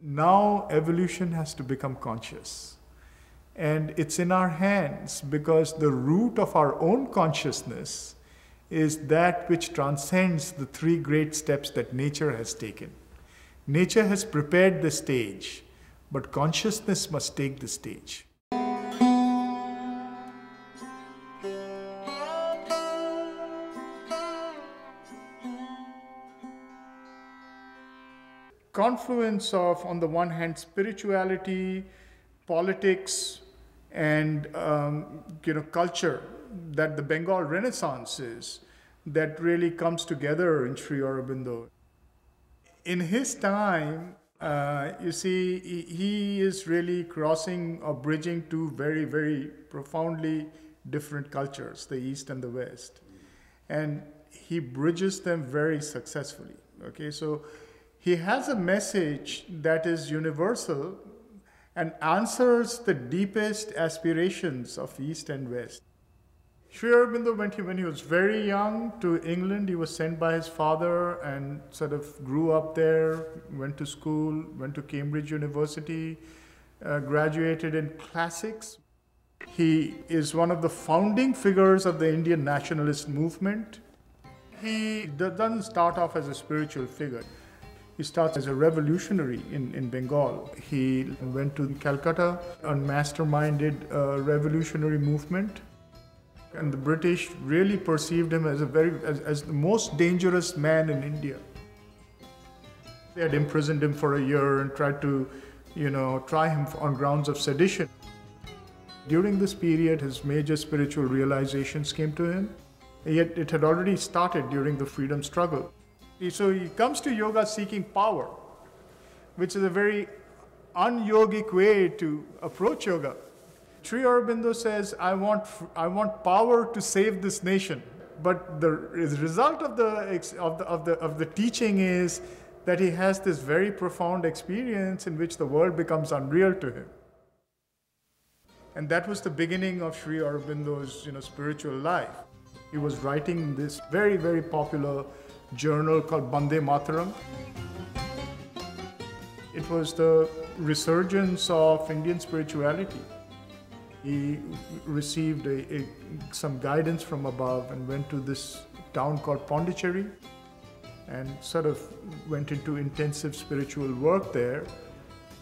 Now evolution has to become conscious. And it's in our hands because the root of our own consciousness is that which transcends the three great steps that nature has taken. Nature has prepared the stage, but consciousness must take the stage. Confluence of, on the one hand, spirituality, politics, and um, you know culture that the Bengal Renaissance is that really comes together in Sri Aurobindo. In his time, uh, you see, he, is really crossing or bridging two very, very profoundly different cultures, the East and the West. And he bridges them very successfully. Okay, so he has a message that is universal and answers the deepest aspirations of East and West. Sri Aurobindo, when he, when he was very young to England, he was sent by his father and sort of grew up there, went to school, went to Cambridge University, uh, graduated in classics. He is one of the founding figures of the Indian nationalist movement. He doesn't start off as a spiritual figure. He starts as a revolutionary in, in Bengal. He went to Calcutta and masterminded a revolutionary movement. And the British really perceived him as, a very, as, as the most dangerous man in India. They had imprisoned him for a year and tried to, you know, try him on grounds of sedition. During this period, his major spiritual realizations came to him. Yet it had already started during the freedom struggle. So he comes to yoga seeking power, which is a very unyogic way to approach yoga. Sri Aurobindo says, I want, I want power to save this nation. But the result of the, of, the, of, the, of the teaching is that he has this very profound experience in which the world becomes unreal to him. And that was the beginning of Sri Aurobindo's you know, spiritual life. He was writing this very, very popular journal called Bande Mataram. It was the resurgence of Indian spirituality. He received a, a, some guidance from above and went to this town called Pondicherry and sort of went into intensive spiritual work there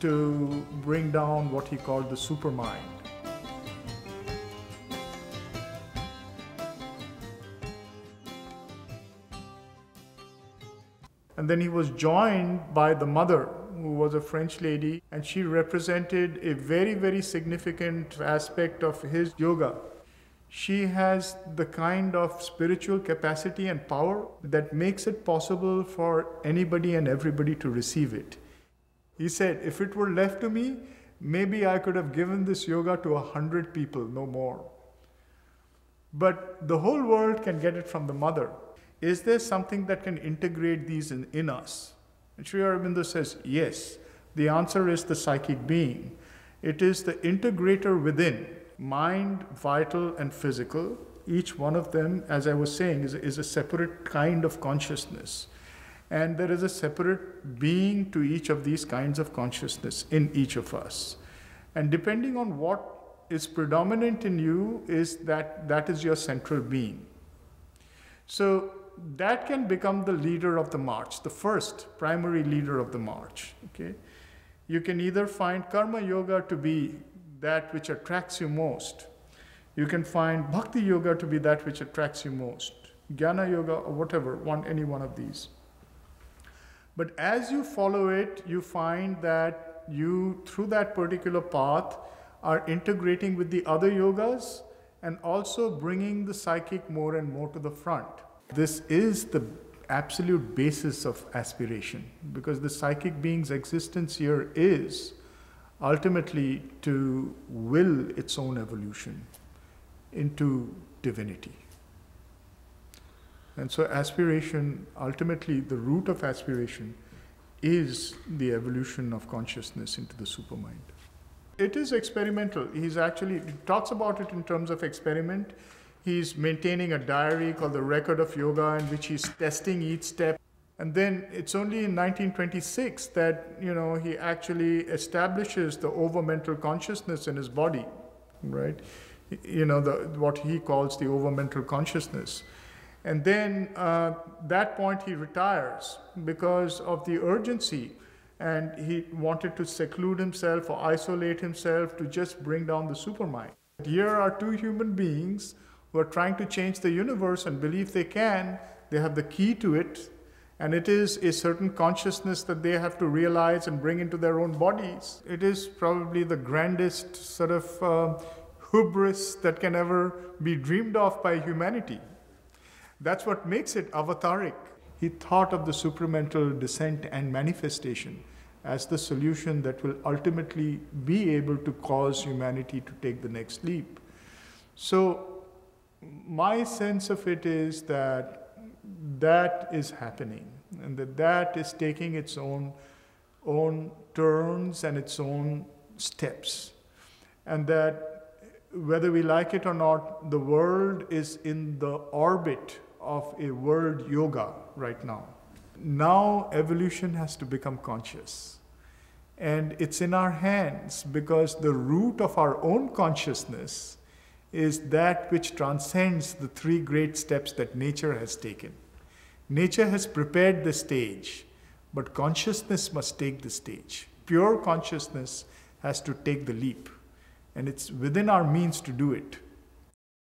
to bring down what he called the supermind. And then he was joined by the mother, who was a French lady, and she represented a very, very significant aspect of his yoga. She has the kind of spiritual capacity and power that makes it possible for anybody and everybody to receive it. He said, if it were left to me, maybe I could have given this yoga to a hundred people, no more. But the whole world can get it from the mother is there something that can integrate these in, in us? And Sri Aurobindo says, yes. The answer is the psychic being. It is the integrator within, mind, vital, and physical. Each one of them, as I was saying, is, is a separate kind of consciousness. And there is a separate being to each of these kinds of consciousness in each of us. And depending on what is predominant in you, is that that is your central being. So that can become the leader of the march, the first primary leader of the march. Okay? You can either find karma yoga to be that which attracts you most. You can find bhakti yoga to be that which attracts you most. Jnana yoga or whatever, one any one of these. But as you follow it, you find that you, through that particular path, are integrating with the other yogas and also bringing the psychic more and more to the front. This is the absolute basis of aspiration because the psychic being's existence here is ultimately to will its own evolution into divinity. And so, aspiration, ultimately, the root of aspiration is the evolution of consciousness into the supermind. It is experimental. He's actually he talks about it in terms of experiment. He's maintaining a diary called the Record of Yoga, in which he's testing each step. And then it's only in 1926 that you know he actually establishes the overmental consciousness in his body, right? You know the, what he calls the overmental consciousness. And then uh, that point he retires because of the urgency and he wanted to seclude himself or isolate himself to just bring down the supermind. Here are two human beings who are trying to change the universe and believe they can. They have the key to it, and it is a certain consciousness that they have to realize and bring into their own bodies. It is probably the grandest sort of uh, hubris that can ever be dreamed of by humanity. That's what makes it avataric. He thought of the supramental descent and manifestation as the solution that will ultimately be able to cause humanity to take the next leap. So, my sense of it is that that is happening and that that is taking its own, own turns and its own steps. And that whether we like it or not, the world is in the orbit of a world yoga right now. Now evolution has to become conscious. And it's in our hands because the root of our own consciousness is that which transcends the three great steps that nature has taken. Nature has prepared the stage, but consciousness must take the stage. Pure consciousness has to take the leap, and it's within our means to do it.